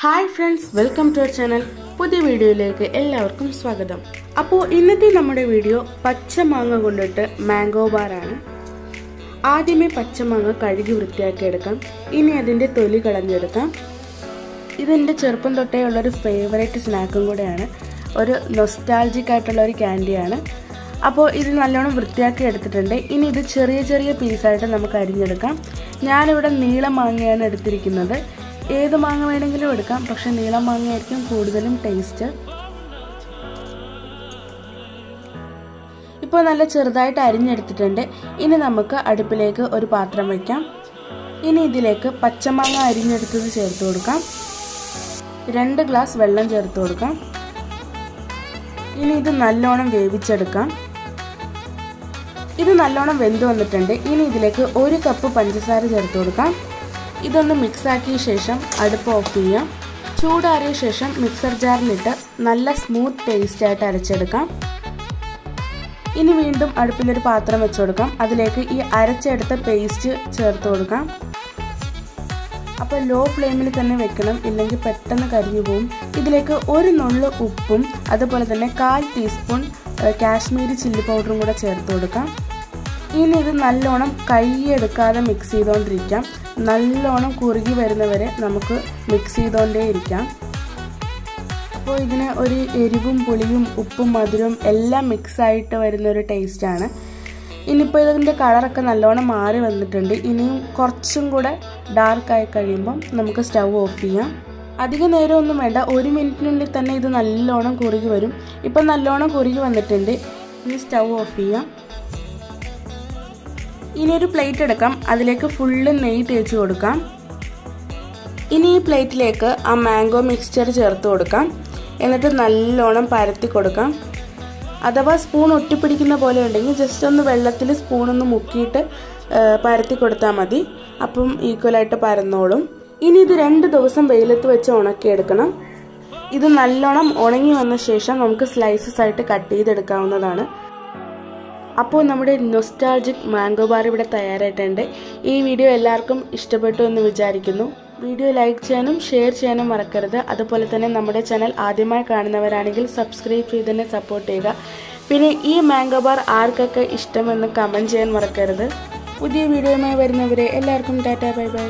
Hi friends welcome to our channel പുതിയ വീഡിയോയിലേക്ക് എല്ലാവർക്കും സ്വാഗതം. അപ്പോൾ ഇന്നത്തെ നമ്മുടെ വീഡിയോ പച്ചമാങ്ങ കൊണ്ടിട്ട് മാംഗോ ബാറാണ് ആദ്യമേ പച്ചമാങ്ങ കഴുകി വൃത്തിയാക്കി എടുക്കാം. ഇനി അതിന്റെ തൊലി കളഞ്ഞെടുക്കാം. ഇതെന്റെ ചെറുപ്പം തൊട്ടേ ഉള്ളൊരു ഫേവറേറ്റ് സ്നാക്കും കൂടെയാണ്. ഒരു നൊസ്റ്റാൾജിക് ആയിട്ടുള്ള ഒരു ക്യാൻഡിയാണ് അപ്പോൾ ഇത് നല്ലോണം വൃത്തിയാക്കി എടുത്തിട്ടുണ്ട്. ഇനി ഇത് ചെറിയ ചെറിയ പീസായിട്ട് നമുക്ക് അരിഞ്ഞെടുക്കാം. ഞാനിവിടെ നീളം മാങ്ങയാണ് എടുത്തിരിക്കുന്നത്. ഏത് മാങ്ങ വേണമെങ്കിലും എടുക്കാം. പക്ഷെ നീളം മാങ്ങയായിരിക്കും കൂടുതലും ടേസ്റ്റ് ഇപ്പോൾ നല്ല ചെറുതായിട്ട് അരിഞ്ഞെടുത്തിട്ടുണ്ട്. ഇനി നമുക്ക് അടുപ്പിലേക്ക് ഒരു പാത്രം വയ്ക്കാം ഇനി ഇതിലേക്ക് പച്ചമാങ്ങ അരിഞ്ഞെടുത്തത് ചേർത്ത് കൊടുക്കാം. രണ്ട് ഗ്ലാസ് വെള്ളം ചേർത്ത് കൊടുക്കാം. ഇനി ഇത് നല്ലോണം വേവിച്ചെടുക്കാം. ഇത് നല്ലോണം വെന്ത് വന്നിട്ടുണ്ട്. ഇനി ഇതിലേക്ക് ഒരു കപ്പ് പഞ്ചസാര ചേർത്ത് കൊടുക്കാം. ഇതൊന്ന് മിക്സാക്കിയ ശേഷം അടുപ്പ് ഓഫ് ചെയ്യാം. ചൂടാറിയ ശേഷം മിക്സർ ജാറിലിട്ട് നല്ല സ്മൂത്ത് പേസ്റ്റായിട്ട് അരച്ചെടുക്കാം. ഇനി വീണ്ടും അടുപ്പിലൊരു പാത്രം വെച്ച് കൊടുക്കാം. അതിലേക്ക് ഈ അരച്ചെടുത്ത പേസ്റ്റ് ചേർത്ത് കൊടുക്കാം. അപ്പോൾ ലോ ഫ്ലെയിമിൽ തന്നെ വെക്കണം. ഇല്ലെങ്കിൽ പെട്ടെന്ന് കരിഞ്ഞു പോവും. ഇതിലേക്ക് ഒരു നുള്ളു ഉപ്പും അതുപോലെ തന്നെ കാൽ ടീസ്പൂൺ കാശ്മീരി ചില്ലി പൗഡറും കൂടെ ചേർത്ത് കൊടുക്കാം. ഇനി ഇത് നല്ലോണം കൈയെടുക്കാതെ മിക്സ് ചെയ്തുകൊണ്ടിരിക്കാം നല്ലോണം കുറുകി വരുന്നവരെ നമുക്ക് മിക്സ് ചെയ്തുകൊണ്ടേ ഇരിക്കാം. അപ്പോൾ ഇതിന് ഒരു എരിവും പുളിയും ഉപ്പും മധുരവും എല്ലാം മിക്സ് ആയിട്ട് വരുന്ന ഒരു ടേസ്റ്റാണ് ഇനിയിപ്പോൾ ഇതിന്റെ കളറൊക്കെ നല്ലോണം മാറി വന്നിട്ടുണ്ട്. ഇനിയും കുറച്ചും കൂടെ ഡാർക്കായി കഴിയുമ്പം നമുക്ക് സ്റ്റൗ ഓഫ് ചെയ്യാം. അധിക നേരമൊന്നും വേണ്ട. ഒരു മിനിറ്റിനുള്ളിൽ തന്നെ ഇത് നല്ലോണം കുറുകി വരും. ഇപ്പം നല്ലോണം കുറുകി വന്നിട്ടുണ്ട്. ഇനി സ്റ്റൗ ഓഫ് ചെയ്യാം. ഇനി ഒരു പ്ലേറ്റ് എടുക്കാം. അതിലേക്ക് ഫുള്ള് നെയ്യ് തേച്ച് കൊടുക്കാം. ഇനി ഈ പ്ലേറ്റിലേക്ക് ആ മാംഗോ മിക്സ്ചർ ചേർത്ത് കൊടുക്കാം. എന്നിട്ട് നല്ലോണം പരത്തി കൊടുക്കാം. അഥവാ സ്പൂൺ ഒട്ടിപ്പിടിക്കുന്ന പോലെ ഉണ്ടെങ്കിൽ ജസ്റ്റ് ഒന്ന് വെള്ളത്തിൽ സ്പൂണൊന്ന് മുക്കിയിട്ട് പരത്തി കൊടുത്താൽ മതി. അപ്പം ഈക്വലായിട്ട് പരന്നോളും. ഇനി ഇത് രണ്ട് ദിവസം വെയിലത്ത് വെച്ച് ഉണക്കിയെടുക്കണം ഇത് നല്ലോണം ഉണങ്ങി വന്ന ശേഷം നമുക്ക് സ്ലൈസസ് ആയിട്ട് കട്ട് ചെയ്തെടുക്കാവുന്നതാണ്. അപ്പോൾ നമ്മുടെ നൊസ്റ്റാൾജിക് മാംഗോ ബാർ ഇവിടെ തയ്യാറായിട്ടുണ്ട്. ഈ വീഡിയോ എല്ലാവർക്കും ഇഷ്ടപ്പെട്ടു എന്ന് വിചാരിക്കുന്നു. വീഡിയോ ലൈക്ക് ചെയ്യാനും ഷെയർ ചെയ്യാനും മറക്കരുത്. അതുപോലെ തന്നെ നമ്മുടെ ചാനൽ ആദ്യമായി കാണുന്നവരാണെങ്കിൽ സബ്സ്ക്രൈബ് ചെയ്ത് തന്നെ സപ്പോർട്ട് ചെയ്യുക. പിന്നെ ഈ മാംഗോ ബാർ ആർക്കൊക്കെ ഇഷ്ടമെന്ന് കമന്റ് ചെയ്യാൻ മറക്കരുത്. പുതിയ വീഡിയോയുമായി വരുന്നവരെ എല്ലാവർക്കും ടാറ്റാ ബൈ ബൈ.